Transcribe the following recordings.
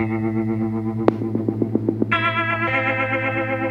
Thank mm-hmm. you.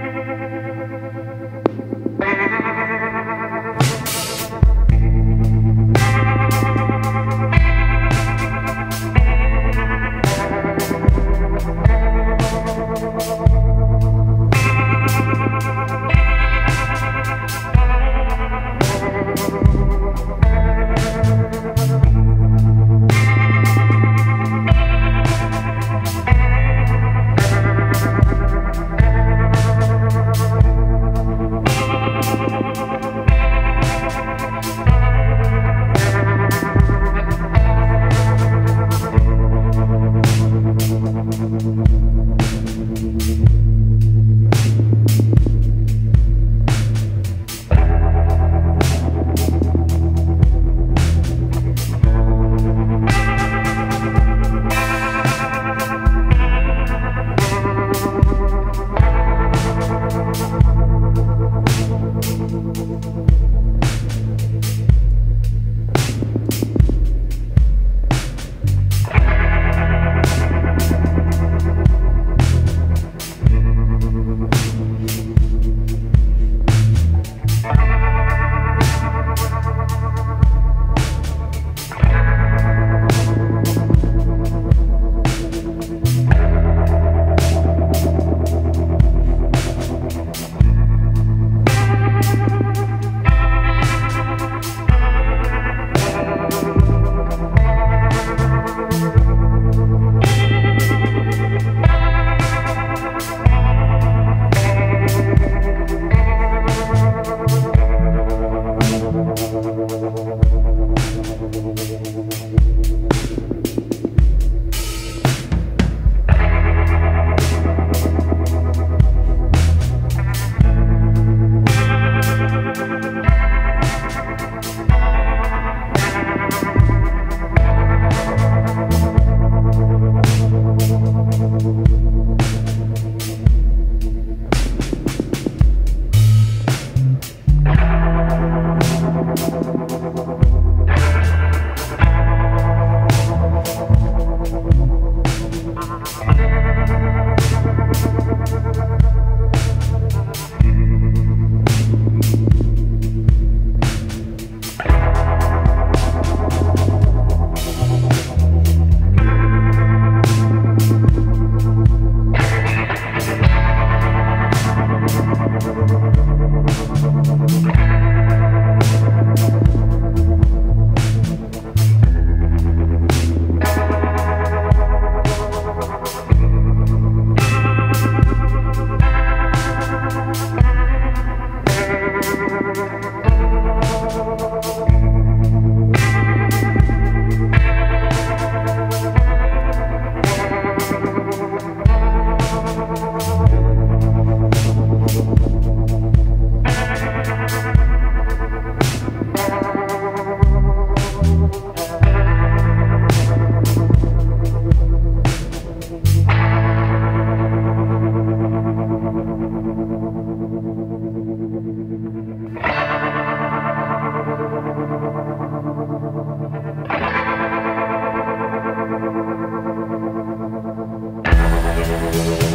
Thank